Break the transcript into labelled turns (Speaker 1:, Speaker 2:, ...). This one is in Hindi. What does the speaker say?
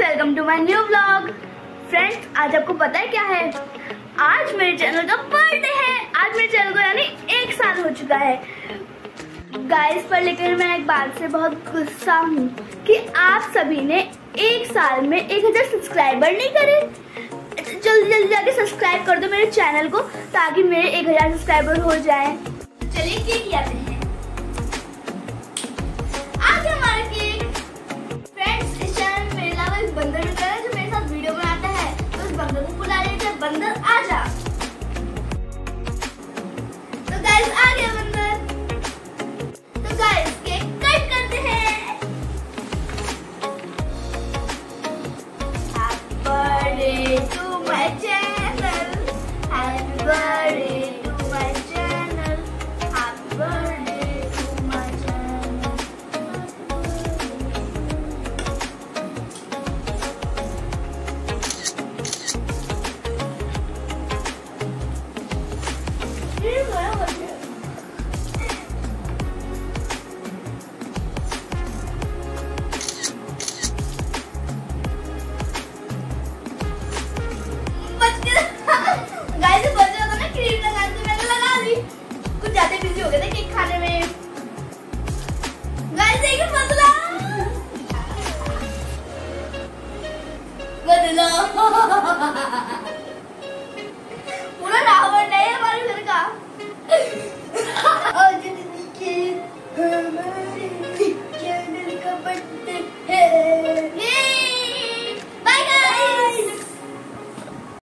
Speaker 1: Welcome to my new vlog. Friends, आज आपको पता है क्या है? आज मेरे चैनल का बर्थडे है। आज मेरे चैनल को यानी एक साल हो चुका है। गाइस पर लेकिन मैं एक बात से बहुत गुस्सा हूँ कि आप सभी ने एक साल में एक हज़ार सब्सक्राइबर नहीं करे। जल्दी जल्दी जाके सब्सक्राइब कर दो मेरे चैनल को ताकि मेरे एक हज़ार सब्सक्राइबर हो जाए। चलिए केक हैं love.